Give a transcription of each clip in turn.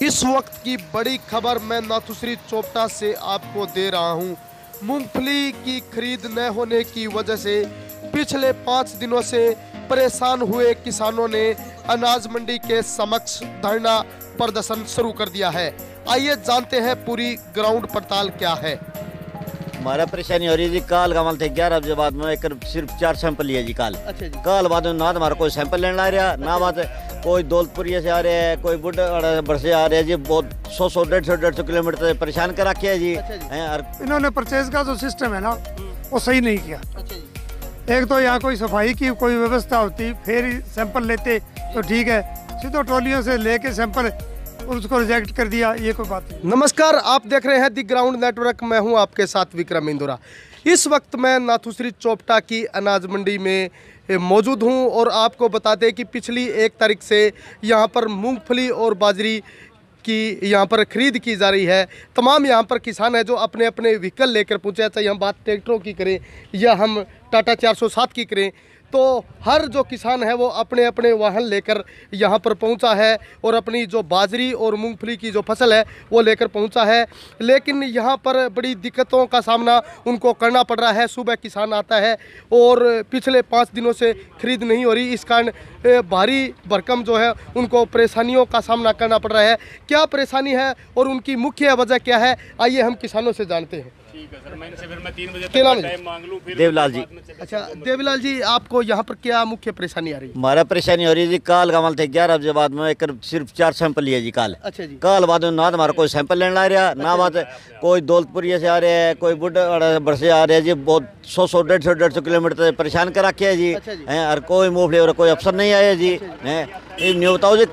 इस वक्त की बड़ी खबर मैं नाथुश्री चोपटा से आपको दे रहा हूँ। मूंगफली की खरीद न होने की वजह से पिछले पाँच दिनों से परेशान हुए किसानों ने अनाज मंडी के समक्ष धरना प्रदर्शन शुरू कर दिया है आइए जानते हैं पूरी ग्राउंड पड़ताल क्या है हमारा परेशानी हो रही है जी। काल का माल थे ग्यारह बजे बाद में एक सिर्फ़ चार सैंपल लिया जी काल। अच्छा जी। काल बाद में ना तो हमारा कोई सैंपल लेने आ रहा ना बात कोई दौलतपुरिया से आ रहे हैं कोई बुढ़ से आ रहे हैं जी बहुत सौ सौ डेढ़ सौ डेढ़ सौ किलोमीटर से परेशान कर रखे है जी। अच्छा। हैं, इन्होंने परचेज का जो सिस्टम है ना वो सही नहीं किया। अच्छा एक तो यहाँ कोई सफ़ाई की कोई व्यवस्था होती फिर सैंपल लेते तो ठीक है। सीधो ट्रॉलियों से लेके सैंपल और उसको रिजेक्ट कर दिया, ये कोई बात नहीं। नमस्कार, आप देख रहे हैं दी ग्राउंड नेटवर्क मैं हूँ आपके साथ विक्रम इंदुरा। इस वक्त मैं नाथुश्री चोपटा की अनाज मंडी में मौजूद हूँ और आपको बता दें कि पिछली एक तारीख से यहाँ पर मूंगफली और बाजरी की यहाँ पर खरीद की जा रही है। तमाम यहाँ पर किसान हैं जो अपने अपने व्हीकल लेकर पहुँचे चाहे हम बात ट्रैक्टरों की करें या हम टाटा 407 की करें तो हर जो किसान है वो अपने अपने वाहन लेकर यहाँ पर पहुँचा है और अपनी जो बाजरी और मूंगफली की जो फ़सल है वो लेकर पहुँचा है। लेकिन यहाँ पर बड़ी दिक्कतों का सामना उनको करना पड़ रहा है। सुबह किसान आता है और पिछले पाँच दिनों से खरीद नहीं हो रही। इस कारण भारी भरकम जो है उनको परेशानियों का सामना करना पड़ रहा है। क्या परेशानी है और उनकी मुख्य वजह क्या है? आइए हम किसानों से जानते हैं। ठीक है सर। मैं इनसे फिर मैं तीन बजे तक टाइम मांग लूँ फिर देवलाल जी। अच्छा देवीलाल जी आपको यहाँ पर क्या मुख्य परेशानी आ रही है? हमारा परेशानी हो रही है जी काल का माल थे ग्यारह बजे बाद में एक सिर्फ़ चार सैंपल लिया जी काल। अच्छा जी। काल बाद में ना तो हमारा कोई सैंपल लेने आ रहा ना बात कोई दौलतपुरिया से आ रहे हैं कोई बुढ़ से आ रहे हैं जी बहुत सौ सौ डेढ़ सौ डेढ़ सौ किलोमीटर से परेशान कर रखे है जी। अच्छा। हैं और कोई मूंगफली और कोई अफसर नहीं आया जी। हैं ये नहीं बताओ जी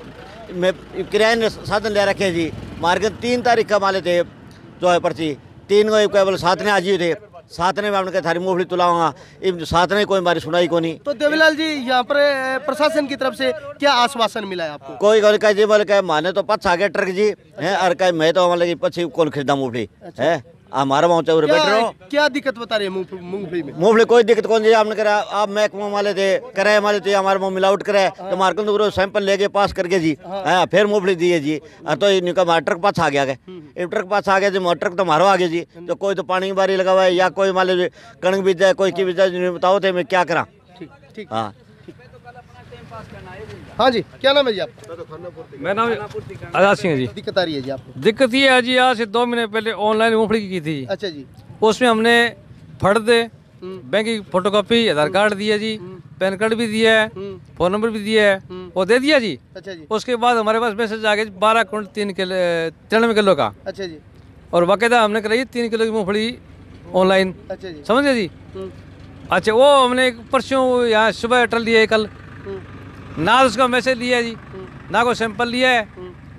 मैं किराए ने साधन ले रखे हैं जी। मार्केट तीन तारीख का माले थे जो है पर्ची। तीन को केवल सात ने आज ही थे सात ने मैं अपने थारी मूंगफली तुलाऊँगा। इन सात ने कोई हमारी सुनाई को नहीं तो देवीलाल जी यहाँ पर प्रशासन की तरफ़ से क्या आश्वासन मिला है आपको? कोई गल कह जी बोले कह माने तो पछ आ गया ट्रक जी है और कह मैं तो मतलब कि पछी कौन खरीदा मूंगफली है। हमारा वहाँ चौरे बैठ रहे। हो क्या, दिक्कत बता रही है मूंगफली में? मूंगफली कोई दिक्कत कौन आपने करा आप महकमा वाले थे करे हमारे थे हमारे मुँह मिलावट करे तो मार्केट तो सैंपल लेके पास करके जी। हाँ। फिर मूंगफली दिए जी। हाँ, तो इनका हमारा ट्रक पास आ गया ट्रक पास आ गया जी मोटर ट्रक तो मारो आगे जी। तो कोई तो पानी की बारी लगा हुआ है या कोई मान लीजिए कणक बीज जाए कोई की बीज जाए बताओ थे मैं क्या करा। ठीक। हाँ। हाँ जी क्या नाम है जी आपका? मेरा नाम आज़ाद सिंह है जी। दिक्कत आ रही है जी आपको? दिक्कत ये है जी आज से दो महीने पहले ऑनलाइन मूंगफली की की थी अच्छा जी। उसमें हमने फर्द बैंक की फोटोकॉपी आधार कार्ड दिया जी पैन कार्ड भी दिया है फ़ोन नंबर भी दिया है वो दे दिया जी। अच्छा जी। उसके बाद हमारे पास मैसेज आ गया बारह कुंटल तीन किलो तिरानवे किलो का। अच्छा जी। और बाकायदा हमने कराई तीन किलो की मूंगफली ऑनलाइन अच्छा जी। समझ जी? हम्म, अच्छा वो हमने परसों यहाँ सुबह अटल लिया है कल। हम्म, ना उसका मैसेज लिया जी ना कोई सैंपल लिया है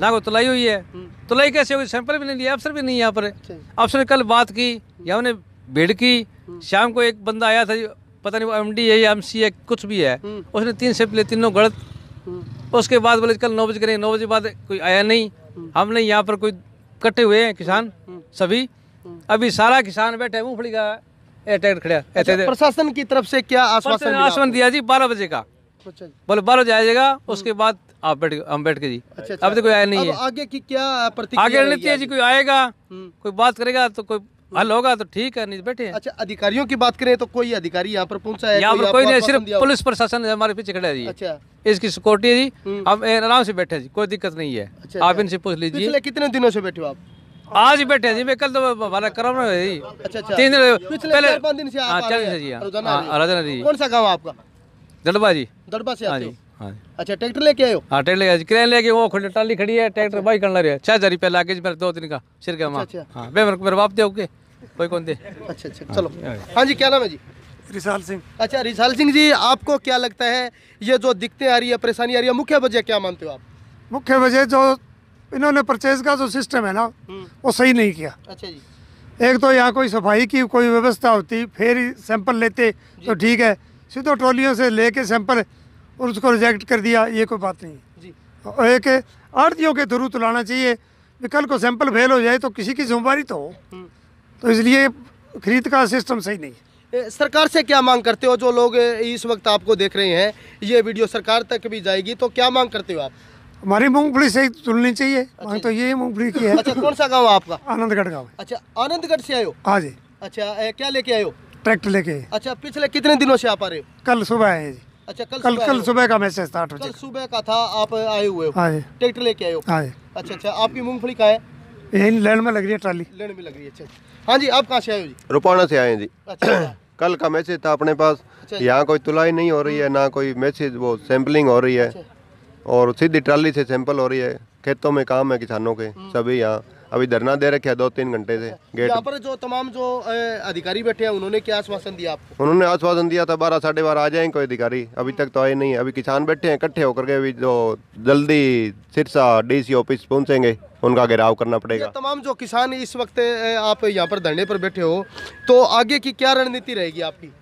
ना कोई तुलाई हुई है। तुलाई कैसे होगी सैंपल भी नहीं लिया अफसर भी नहीं यहाँ पर अच्छा अफसर ने कल बात की या हमने भीड़ की शाम को एक बंदा आया था जी, पता नहीं वो एम है या एम है कुछ भी है। उसने तीन सैंपल लिए तीनों गलत। उसके बाद बोले कल नौ बजे करेंगे नौ बजे बाद कोई आया नहीं। हमने यहाँ पर कोई कटे हुए हैं किसान सभी। अभी सारा किसान बैठे मूंगफली का खड़ा अच्छा, प्रशासन की तरफ़ से क्या आश्वासन आश्वासन दिया जी बारह बजे का? अच्छा बोले बारह जाएगा उसके बाद आप बैठ हम बैठ के जी। अच्छा, अच्छा। अब तो कोई आया नहीं है। आगे की क्या प्रतिक्रिया आगे रणनीति है जी कोई आएगा हम्म। कोई बात करेगा तो कोई हल होगा तो ठीक है नहीं तो बैठे अच्छा अधिकारियों की बात करें तो कोई अधिकारी यहाँ पर पहुँचा है यहाँ पर कोई नहीं सिर्फ़ पुलिस प्रशासन हमारे पीछे खड़ा है जी। अच्छा। इसकी सिक्योरिटी है जी। हम आराम से बैठे जी कोई दिक्कत नहीं है। अच्छा, आप अच्छा। इनसे पूछ लीजिए। पिछले कितने दिनों से बैठे हो आप? आज ही बैठे जी मैं कल तो हमारा कोरोना है जी। अच्छा अच्छा। तीन दिन पहले दिन से आप रोज़ाना जी। कौन सा गाँव आपका? दड़बा जी। दड़बा से हाँ? आते जी हो हाँ जी। अच्छा ट्रैक्टर लेके आए हो? हाँ ट्रेन लेके किराया लेके वो खड़ी टाली खड़ी है ट्रैक्टर बाई करना रहा है छह हज़ार रुपया जी मेरे दो दिन का सिर के माँ। अच्छा, हाँ बे मेरे मेरे बाप दे ओके कोई कौन दे? अच्छा अच्छा चलो। हाँ जी क्या नाम है जी? रिसाल सिंह। अच्छा रिसाल सिंह जी आपको क्या लगता है ये जो दिक्कतें आ रही है परेशानी आ रही है मुख्य वजह क्या मानते हो आप? मुख्य वजह जो इन्होंने परचेज का जो सिस्टम है ना वो सही नहीं किया। अच्छा जी। एक तो यहाँ कोई सफ़ाई की कोई व्यवस्था होती फिर ही सैंपल लेते तो ठीक है। सीधो ट्रॉलियों से लेके सैंपल और उसको रिजेक्ट कर दिया ये कोई बात नहीं जी। और एक आड़तियों के थ्रू तुलाना चाहिए भी कल को सैंपल फेल हो जाए तो किसी की जिम्मेवारी तो हो। तो इसलिए खरीद का सिस्टम सही नहीं है। सरकार से क्या मांग करते हो? जो लोग इस वक्त आपको देख रहे हैं ये वीडियो सरकार तक भी जाएगी तो क्या मांग करते हो आप? हमारी मूंगफली से तुलनी चाहिए। मांग तो ये मूंगफली की है। अच्छा कौन सा गाँव आपका? आनंदगढ़ गाँव अच्छा आनंदगढ़ से आयो हाँ? जी। अच्छा ए, क्या लेके हो? ट्रैक्टर लेके। अच्छा पिछले कितने दिनों से आप आ रहे हो? कल सुबह आए जी। अच्छा कल कल कल सुबह का मैसेज स्टार्ट हो कल सुबह का था आप आए हुए हो। हाँ ट्रैक्टर लेके आए हो। हाँ अच्छा अच्छा आपकी मूंगफली का है? यही लैंड में लग रही है ट्राली। लेने में लग रही है अच्छा हाँ जी आप कहाँ से आए हो जी? रुपाना से आए हैं जी। अच्छा कल का मैसेज था अपने पास अच्छा। यहाँ कोई तुलाई नहीं हो रही है ना कोई मैसेज वो सैंपलिंग हो रही है। और सीधी ट्राली से सैंपल हो रही है खेतों में काम है किसानों के सभी यहाँ। अभी धरना दे रखे दो तीन घंटे से गेट यहाँ पर जो तमाम जो अधिकारी बैठे हैं उन्होंने क्या आश्वासन दिया आपको? उन्होंने आश्वासन दिया था बारह साढ़े बारह आ जाएँगे कोई अधिकारी। अभी तक तो आए नहीं अभी किसान बैठे हैं इकट्ठे होकर के अभी जो जल्दी सिरसा डीसी ऑफ़िस पहुँचेंगे उनका घेराव करना पड़ेगा। तमाम जो किसान इस वक्त आप यहाँ पर धरने पर बैठे हो तो आगे की क्या रणनीति रहेगी आपकी?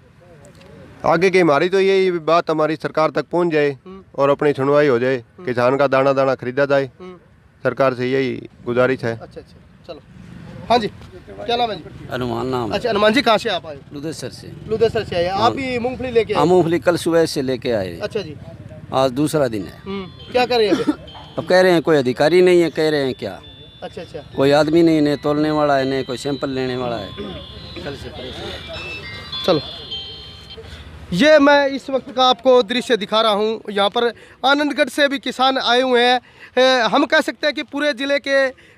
आगे की हमारी तो यही बात हमारी सरकार तक पहुँच जाए और अपनी सुनवाई हो जाए किसान का दाना दाना खरीदा जाए। हम्म, सरकार से यही गुजारिश है। अच्छा अच्छा। चलो। हाँ जी क्या नाम है जी? अनुमान नाम। अच्छा हनुमान जी कहाँ से आप आए? लुधेसर से। लुधेसर से आए। आप भी मूंगफली लेके हम आए मूंगफली कल सुबह से लेके आए। अच्छा जी। आज दूसरा दिन है। हम्म, क्या कर रहे हैं अब कह रहे हैं कोई अधिकारी नहीं है कह रहे हैं क्या? अच्छा अच्छा। कोई आदमी नहीं ने तोलने वाला है ने कोई सैंपल लेने वाला है। कल से चलो। ये मैं इस वक्त का आपको दृश्य दिखा रहा हूँ। यहाँ पर आनंदगढ़ से भी किसान आए हुए हैं। हम कह सकते हैं कि पूरे ज़िले के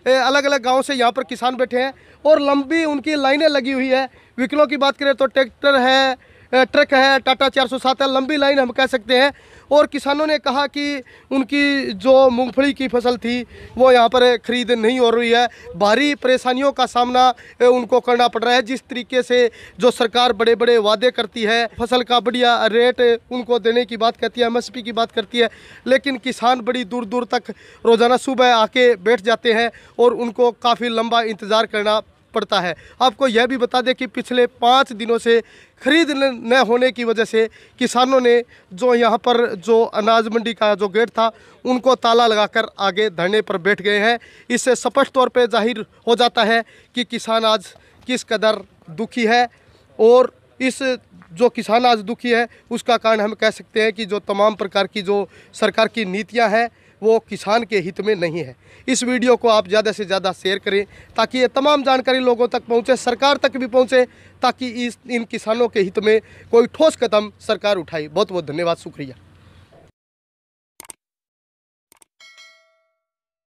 अलग अलग गाँव से यहाँ पर किसान बैठे हैं और लंबी उनकी लाइनें लगी हुई है। विकलों की बात करें तो ट्रैक्टर है ट्रक है, टाटा 407 है, लंबी लाइन हम कह सकते हैं। और किसानों ने कहा कि उनकी जो मूंगफली की फ़सल थी, वो यहाँ पर खरीद नहीं हो रही है। भारी परेशानियों का सामना उनको करना पड़ रहा है। जिस तरीके से जो सरकार बड़े बड़े वादे करती है, फ़सल का बढ़िया रेट उनको देने की बात करती है एमएसपी की बात करती है, लेकिन किसान बड़ी दूर दूर तक रोज़ाना सुबह आके बैठ जाते हैं और उनको काफ़ी लंबा इंतज़ार करना पड़ता है। आपको यह भी बता दें कि पिछले पाँच दिनों से खरीद न होने की वजह से किसानों ने जो यहाँ पर जो अनाज मंडी का जो गेट था, उनको ताला लगाकर आगे धरने पर बैठ गए हैं। इससे स्पष्ट तौर पे ज़ाहिर हो जाता है कि किसान आज किस कदर दुखी है और इस जो किसान आज दुखी है, उसका कारण हम कह सकते हैं कि जो तमाम प्रकार की जो सरकार की नीतियाँ हैं वो किसान के हित में नहीं है। इस वीडियो को आप ज़्यादा से ज़्यादा शेयर करें ताकि ये तमाम जानकारी लोगों तक पहुँचे, सरकार तक भी पहुँचे, ताकि इस, इन किसानों के हित में कोई ठोस कदम सरकार उठाए। बहुत बहुत धन्यवाद, शुक्रिया।